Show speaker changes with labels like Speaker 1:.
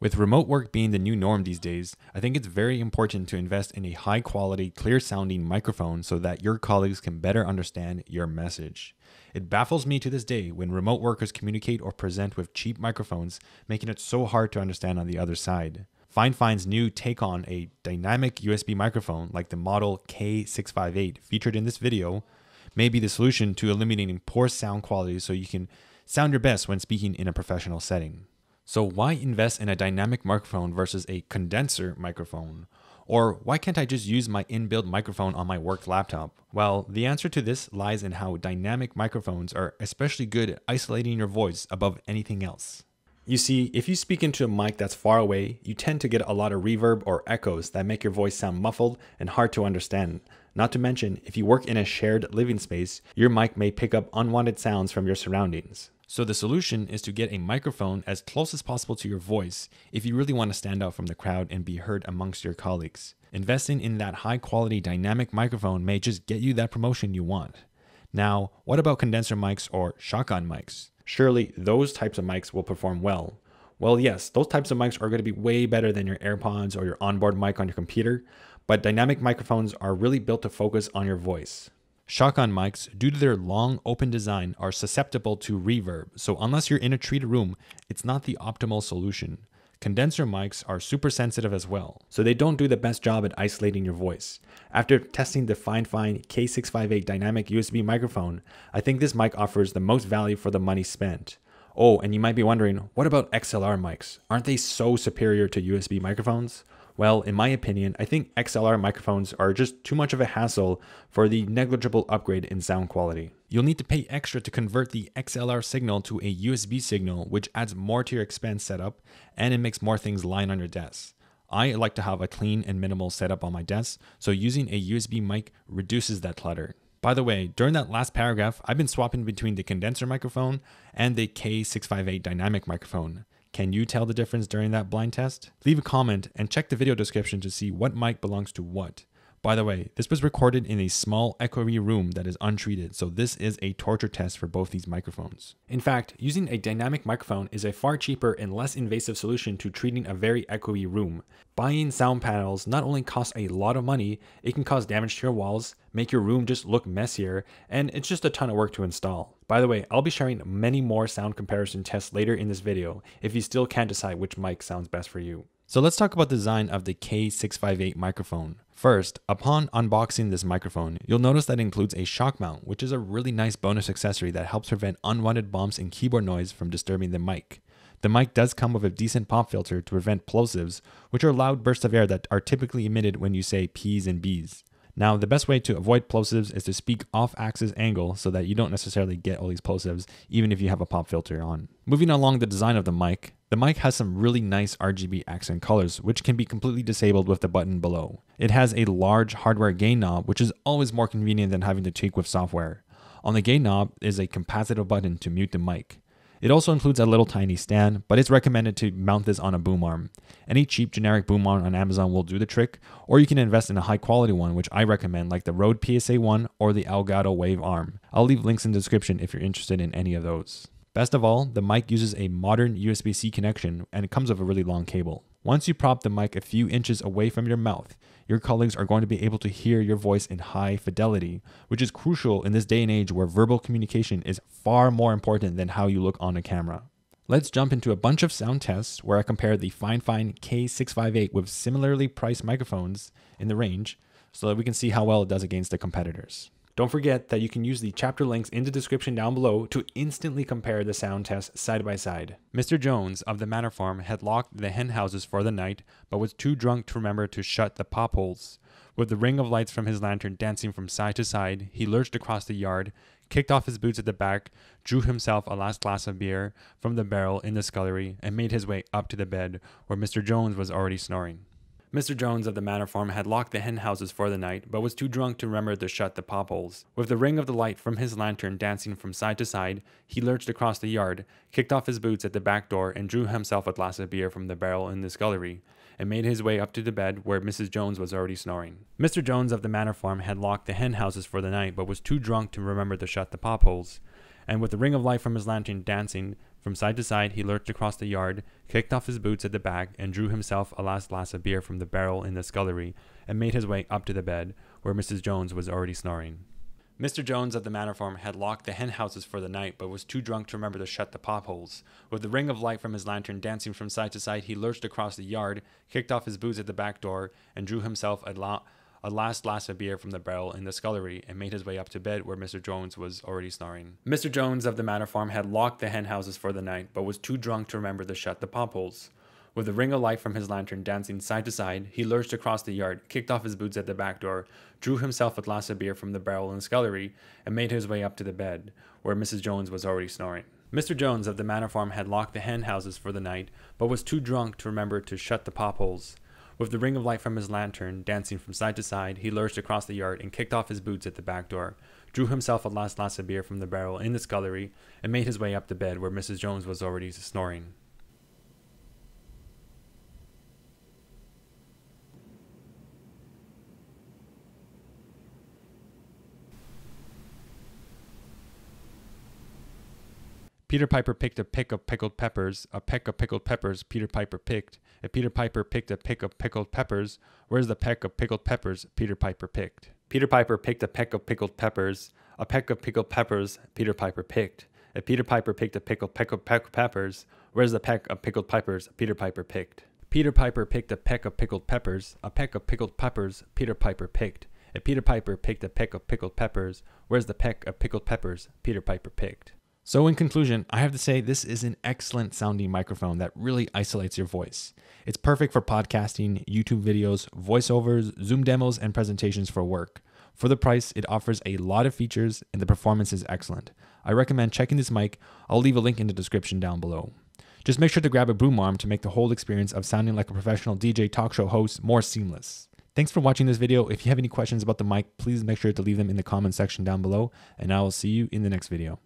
Speaker 1: With remote work being the new norm these days, I think it's very important to invest in a high quality, clear sounding microphone so that your colleagues can better understand your message. It baffles me to this day when remote workers communicate or present with cheap microphones, making it so hard to understand on the other side. Fifine's new take on a dynamic USB microphone like the model K658 featured in this video may be the solution to eliminating poor sound quality so you can sound your best when speaking in a professional setting. So why invest in a dynamic microphone versus a condenser microphone? Or why can't I just use my inbuilt microphone on my work laptop? Well, the answer to this lies in how dynamic microphones are especially good at isolating your voice above anything else. You see, if you speak into a mic that's far away, you tend to get a lot of reverb or echoes that make your voice sound muffled and hard to understand. Not to mention, if you work in a shared living space, your mic may pick up unwanted sounds from your surroundings. So the solution is to get a microphone as close as possible to your voice if you really want to stand out from the crowd and be heard amongst your colleagues. Investing in that high quality dynamic microphone may just get you that promotion you want. Now, what about condenser mics or shotgun mics? Surely those types of mics will perform well. Well, yes, those types of mics are going to be way better than your AirPods or your onboard mic on your computer, but dynamic microphones are really built to focus on your voice. Shotgun mics, due to their long open design, are susceptible to reverb, so unless you're in a treated room, it's not the optimal solution. Condenser mics are super sensitive as well, so they don't do the best job at isolating your voice. After testing the Fifine K658 dynamic USB microphone, I think this mic offers the most value for the money spent. Oh, and you might be wondering, what about XLR mics? Aren't they so superior to USB microphones? Well, in my opinion, I think XLR microphones are just too much of a hassle for the negligible upgrade in sound quality. You'll need to pay extra to convert the XLR signal to a USB signal, which adds more to your expense setup and it makes more things lying on your desk. I like to have a clean and minimal setup on my desk, so using a USB mic reduces that clutter. By the way, during that last paragraph, I've been swapping between the condenser microphone and the K658 dynamic microphone. Can you tell the difference during that blind test? Leave a comment and check the video description to see what mic belongs to what. By the way, this was recorded in a small echoey room that is untreated, so this is a torture test for both these microphones. In fact, using a dynamic microphone is a far cheaper and less invasive solution to treating a very echoey room. Buying sound panels not only costs a lot of money, it can cause damage to your walls, make your room just look messier, and it's just a ton of work to install. By the way, I'll be sharing many more sound comparison tests later in this video if you still can't decide which mic sounds best for you. So let's talk about the design of the K658 microphone. First, upon unboxing this microphone, you'll notice that it includes a shock mount, which is a really nice bonus accessory that helps prevent unwanted bumps and keyboard noise from disturbing the mic. The mic does come with a decent pop filter to prevent plosives, which are loud bursts of air that are typically emitted when you say P's and B's. Now, the best way to avoid plosives is to speak off axis angle so that you don't necessarily get all these plosives, even if you have a pop filter on. Moving along the design of the mic, the mic has some really nice RGB accent colors, which can be completely disabled with the button below. It has a large hardware gain knob, which is always more convenient than having to tweak with software. On the gain knob is a capacitive button to mute the mic. It also includes a little tiny stand, but it's recommended to mount this on a boom arm. Any cheap generic boom arm on Amazon will do the trick, or you can invest in a high quality one, which I recommend, like the Rode PSA 1 or the Elgato Wave arm. I'll leave links in the description if you're interested in any of those. Best of all, the mic uses a modern USB C connection and it comes with a really long cable. Once you prop the mic a few inches away from your mouth, your colleagues are going to be able to hear your voice in high fidelity, which is crucial in this day and age where verbal communication is far more important than how you look on a camera. Let's jump into a bunch of sound tests where I compare the Fifine K658 with similarly priced microphones in the range so that we can see how well it does against the competitors. Don't forget that you can use the chapter links in the description down below to instantly compare the sound tests side by side. Mr. Jones of the Manor Farm had locked the hen houses for the night, but was too drunk to remember to shut the pop holes. With the ring of lights from his lantern dancing from side to side, he lurched across the yard, kicked off his boots at the back, drew himself a last glass of beer from the barrel in the scullery, and made his way up to the bed, where Mr. Jones was already snoring. Mr. Jones of the Manor Farm had locked the hen houses for the night, but was too drunk to remember to shut the pop holes. With the ring of the light from his lantern dancing from side to side, he lurched across the yard, kicked off his boots at the back door, and drew himself a glass of beer from the barrel in the scullery, and made his way up to the bed where Mrs. Jones was already snoring. Mr. Jones of the Manor Farm had locked the hen houses for the night, but was too drunk to remember to shut the pop holes and with the ring of light from his lantern dancing From side to side, he lurched across the yard, kicked off his boots at the back, and drew himself a last glass of beer from the barrel in the scullery, and made his way up to the bed, where Mrs. Jones was already snoring. Mr. Jones of the Manor Farm had locked the hen houses for the night, but was too drunk to remember to shut the pop holes. With the ring of light from his lantern dancing from side to side, he lurched across the yard, kicked off his boots at the back door, and drew himself a, la- a last glass of beer from the barrel in the scullery, and made his way up to bed where Mr. Jones was already snoring. Mr. Jones of the Manor Farm had locked the hen houses for the night, but was too drunk to remember to shut the pop holes. With the ring of light from his lantern dancing side to side, he lurched across the yard, kicked off his boots at the back door, drew himself a glass of beer from the barrel in the scullery, and made his way up to the bed, where Mrs. Jones was already snoring. Mr. Jones of the Manor Farm had locked the hen houses for the night, but was too drunk to remember to shut the pop holes. With the ring of light from his lantern dancing from side to side, he lurched across the yard and kicked off his boots at the back door, drew himself a last glass of beer from the barrel in the scullery, and made his way up to bed where Mrs. Jones was already snoring. Peter Piper picked a pick of pickled peppers, a peck of pickled peppers Peter Piper picked. If Peter Piper picked a pick of pickled peppers, where's the peck of pickled peppers Peter Piper picked? Peter Piper picked a peck of pickled peppers, a peck of pickled peppers Peter Piper picked. If Peter Piper picked a pick of pickled peck peppers, where's the peck of pickled peppers Peter Piper picked? Peter Piper picked a peck of pickled peppers, a peck of pickled peppers Peter Piper picked. If Peter Piper picked a peck of pickled peppers, where's the peck of pickled peppers Peter Piper picked? So, in conclusion, I have to say this is an excellent sounding microphone that really isolates your voice. It's perfect for podcasting, YouTube videos, voiceovers, Zoom demos, and presentations for work. For the price, it offers a lot of features and the performance is excellent. I recommend checking this mic. I'll leave a link in the description down below. Just make sure to grab a boom arm to make the whole experience of sounding like a professional DJ talk show host more seamless. Thanks for watching this video. If you have any questions about the mic, please make sure to leave them in the comment section down below, and I will see you in the next video.